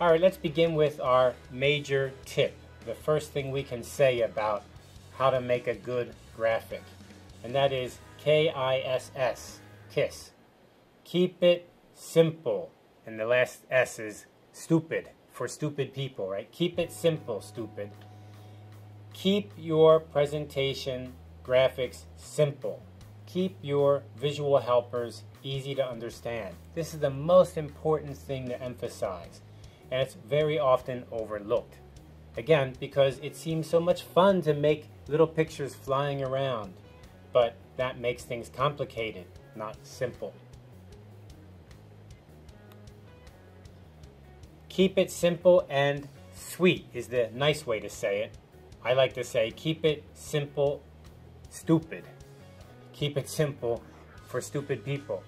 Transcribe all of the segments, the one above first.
All right, let's begin with our major tip. The first thing we can say about how to make a good graphic, and that is K-I-S-S, KISS. Keep it simple, and the last S is stupid, for stupid people, right? Keep it simple, stupid. Keep your presentation graphics simple. Keep your visual helpers easy to understand. This is the most important thing to emphasize and it's very often overlooked. Again, because it seems so much fun to make little pictures flying around, but that makes things complicated, not simple. Keep it simple and sweet is the nice way to say it. I like to say keep it simple, stupid. Keep it simple for stupid people.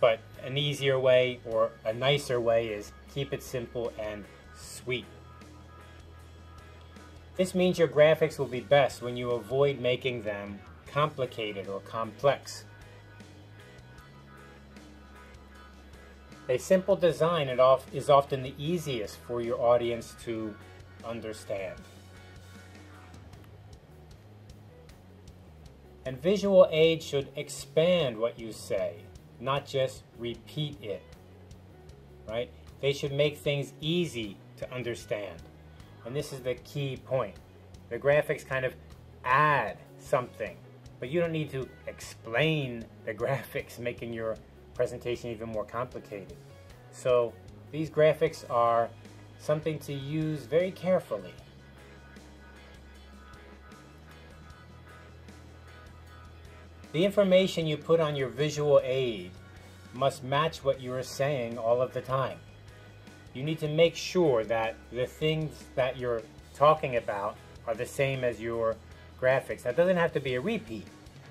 But an easier way or a nicer way is keep it simple and sweet. This means your graphics will be best when you avoid making them complicated or complex. A simple design is often the easiest for your audience to understand. And visual aid should expand what you say not just repeat it, right? They should make things easy to understand. And this is the key point. The graphics kind of add something, but you don't need to explain the graphics, making your presentation even more complicated. So these graphics are something to use very carefully. The information you put on your visual aid must match what you are saying all of the time. You need to make sure that the things that you're talking about are the same as your graphics. That doesn't have to be a repeat,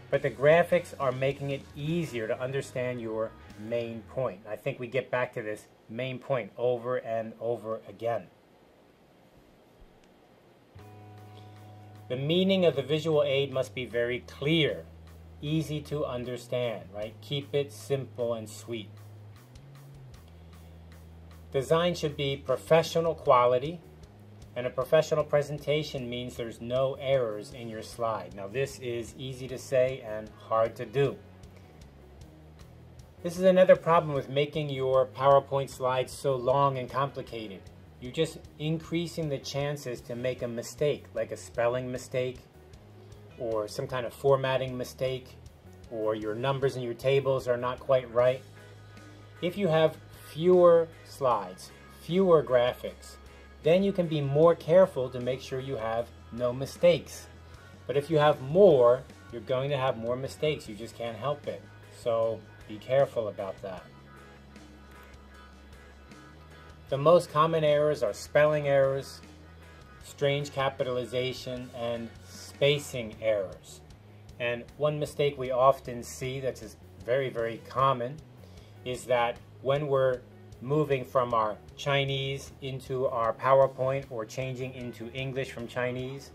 but the graphics are making it easier to understand your main point. I think we get back to this main point over and over again. The meaning of the visual aid must be very clear easy to understand, right? Keep it simple and sweet. Design should be professional quality, and a professional presentation means there's no errors in your slide. Now this is easy to say and hard to do. This is another problem with making your PowerPoint slides so long and complicated. You're just increasing the chances to make a mistake, like a spelling mistake, or some kind of formatting mistake or your numbers in your tables are not quite right. If you have fewer slides, fewer graphics, then you can be more careful to make sure you have no mistakes. But if you have more, you're going to have more mistakes. You just can't help it. So be careful about that. The most common errors are spelling errors, strange capitalization, and spacing errors. And one mistake we often see that's very, very common is that when we're moving from our Chinese into our PowerPoint or changing into English from Chinese,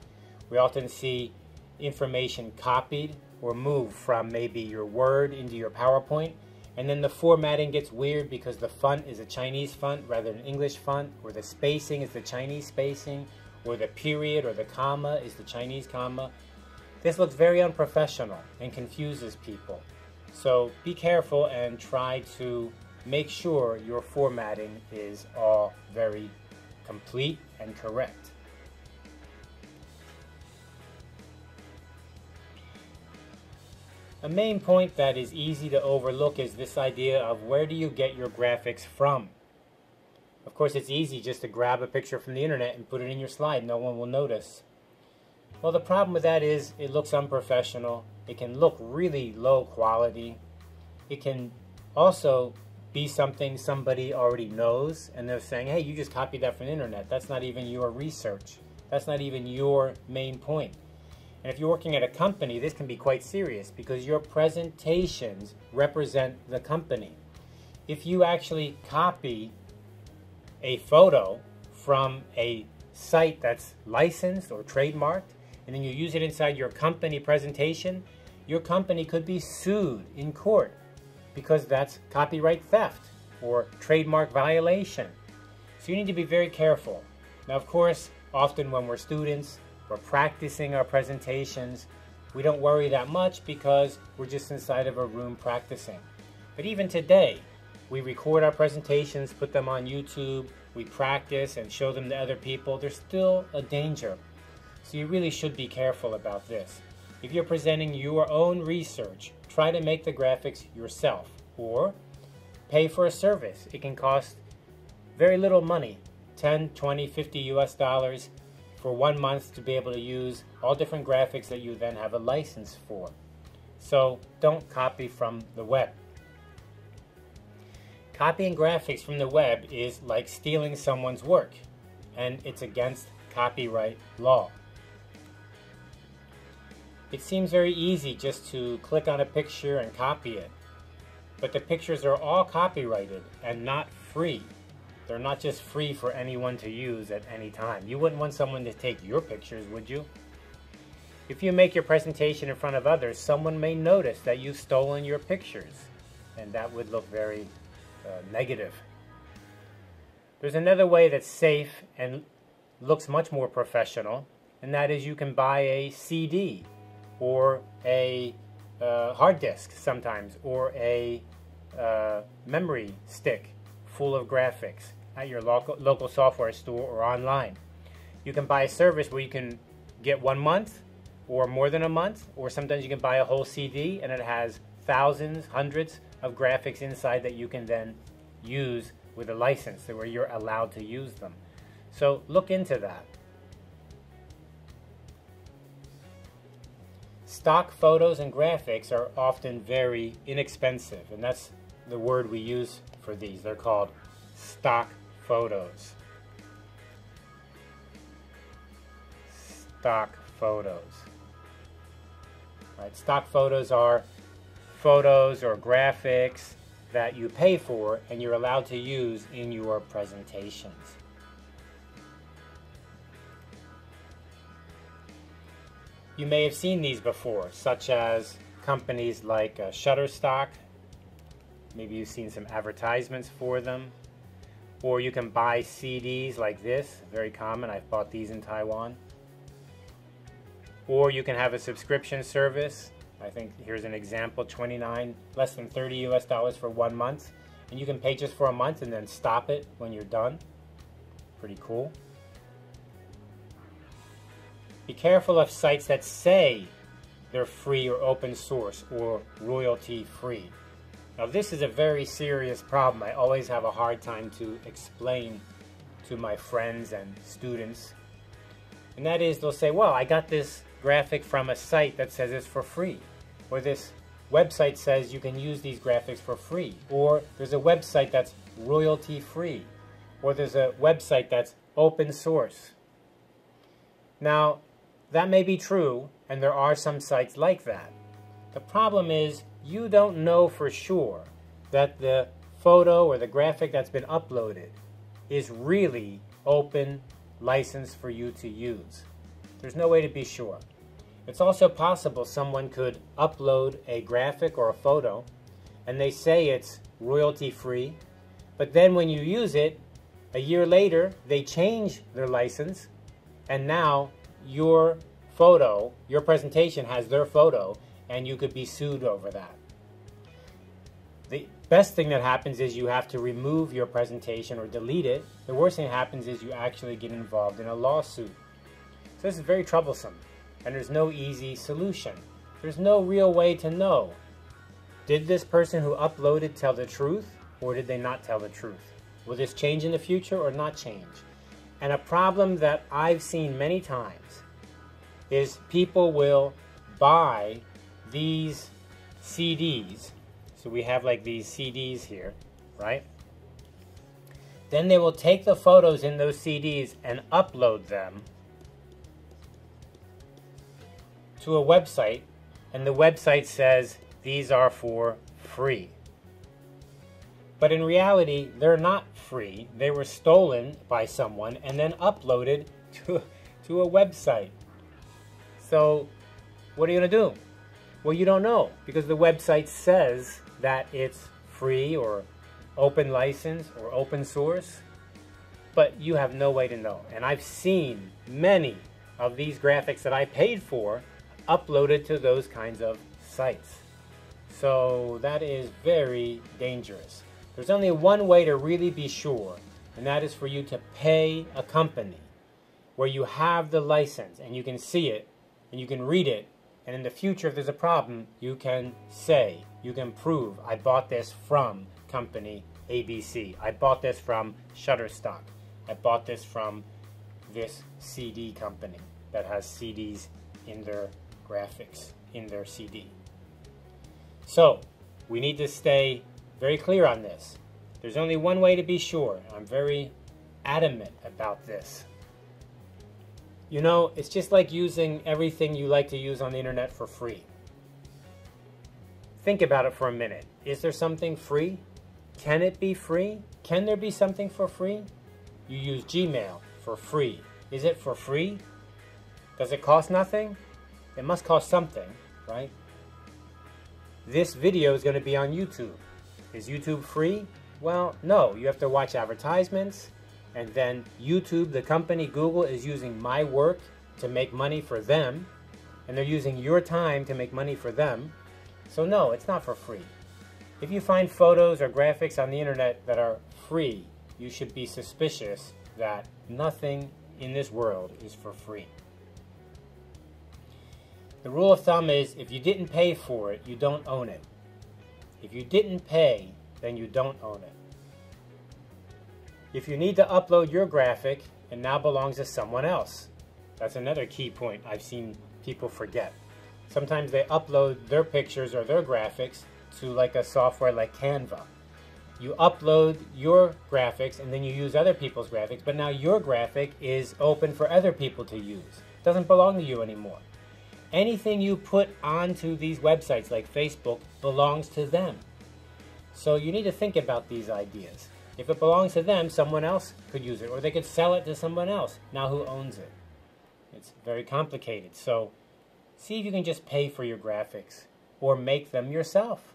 we often see information copied or moved from maybe your Word into your PowerPoint. And then the formatting gets weird because the font is a Chinese font rather than English font, or the spacing is the Chinese spacing, or the period or the comma is the Chinese comma. This looks very unprofessional and confuses people. So be careful and try to make sure your formatting is all very complete and correct. A main point that is easy to overlook is this idea of where do you get your graphics from? Of course, it's easy just to grab a picture from the internet and put it in your slide. No one will notice. Well, the problem with that is it looks unprofessional. It can look really low quality. It can also be something somebody already knows and they're saying, hey, you just copied that from the internet. That's not even your research. That's not even your main point. And if you're working at a company, this can be quite serious because your presentations represent the company. If you actually copy a photo from a site that's licensed or trademarked, and then you use it inside your company presentation, your company could be sued in court because that's copyright theft or trademark violation. So you need to be very careful. Now, of course, often when we're students, we're practicing our presentations, we don't worry that much because we're just inside of a room practicing. But even today, we record our presentations, put them on YouTube, we practice and show them to other people. There's still a danger. So you really should be careful about this. If you're presenting your own research, try to make the graphics yourself or pay for a service. It can cost very little money 10, 20, 50 US dollars for one month to be able to use all different graphics that you then have a license for. So don't copy from the web. Copying graphics from the web is like stealing someone's work, and it's against copyright law. It seems very easy just to click on a picture and copy it, but the pictures are all copyrighted and not free. They're not just free for anyone to use at any time. You wouldn't want someone to take your pictures, would you? If you make your presentation in front of others, someone may notice that you've stolen your pictures, and that would look very uh, negative. There's another way that's safe and looks much more professional, and that is you can buy a CD or a uh, hard disk sometimes, or a uh, memory stick full of graphics at your local, local software store or online. You can buy a service where you can get one month or more than a month, or sometimes you can buy a whole CD and it has thousands, hundreds of graphics inside that you can then use with a license where you're allowed to use them. So look into that. Stock photos and graphics are often very inexpensive, and that's the word we use for these. They're called stock photos. Stock photos. Right, stock photos are photos or graphics that you pay for and you're allowed to use in your presentations. You may have seen these before, such as companies like uh, Shutterstock. Maybe you've seen some advertisements for them. Or you can buy CDs like this, very common. I've bought these in Taiwan. Or you can have a subscription service. I think here's an example, 29, less than 30 US dollars for one month. And you can pay just for a month and then stop it when you're done. Pretty cool. Be careful of sites that say they're free or open source or royalty free. Now this is a very serious problem. I always have a hard time to explain to my friends and students. And that is they'll say, well, I got this graphic from a site that says it's for free. Or this website says you can use these graphics for free. Or there's a website that's royalty free. Or there's a website that's open source. Now, that may be true, and there are some sites like that. The problem is you don't know for sure that the photo or the graphic that's been uploaded is really open license for you to use. There's no way to be sure. It's also possible someone could upload a graphic or a photo and they say it's royalty free, but then when you use it, a year later, they change their license and now your photo, your presentation has their photo, and you could be sued over that. The best thing that happens is you have to remove your presentation or delete it. The worst thing that happens is you actually get involved in a lawsuit. So this is very troublesome, and there's no easy solution. There's no real way to know. Did this person who uploaded tell the truth, or did they not tell the truth? Will this change in the future or not change? And a problem that I've seen many times is people will buy these CDs. So we have like these CDs here, right? Then they will take the photos in those CDs and upload them to a website, and the website says these are for free. But in reality, they're not free. They were stolen by someone and then uploaded to, to a website. So, what are you going to do? Well, you don't know because the website says that it's free or open license or open source. but you have no way to know. And I've seen many of these graphics that I paid for uploaded to those kinds of sites. So that is very dangerous. There's only one way to really be sure, and that is for you to pay a company where you have the license and you can see it and you can read it. And in the future, if there's a problem, you can say, you can prove, I bought this from company ABC. I bought this from Shutterstock. I bought this from this CD company that has CDs in their graphics, in their CD. So, we need to stay very clear on this. There's only one way to be sure. I'm very adamant about this. You know, it's just like using everything you like to use on the internet for free. Think about it for a minute. Is there something free? Can it be free? Can there be something for free? You use Gmail for free. Is it for free? Does it cost nothing? It must cost something, right? This video is going to be on YouTube. Is YouTube free? Well, no. You have to watch advertisements. And then YouTube, the company Google, is using my work to make money for them. And they're using your time to make money for them. So no, it's not for free. If you find photos or graphics on the internet that are free, you should be suspicious that nothing in this world is for free. The rule of thumb is if you didn't pay for it, you don't own it. If you didn't pay, then you don't own it. If you need to upload your graphic, it now belongs to someone else. That's another key point I've seen people forget. Sometimes they upload their pictures or their graphics to like a software like Canva. You upload your graphics and then you use other people's graphics, but now your graphic is open for other people to use. It doesn't belong to you anymore. Anything you put onto these websites like Facebook belongs to them. So you need to think about these ideas. If it belongs to them, someone else could use it, or they could sell it to someone else. Now who owns it? It's very complicated. So see if you can just pay for your graphics or make them yourself.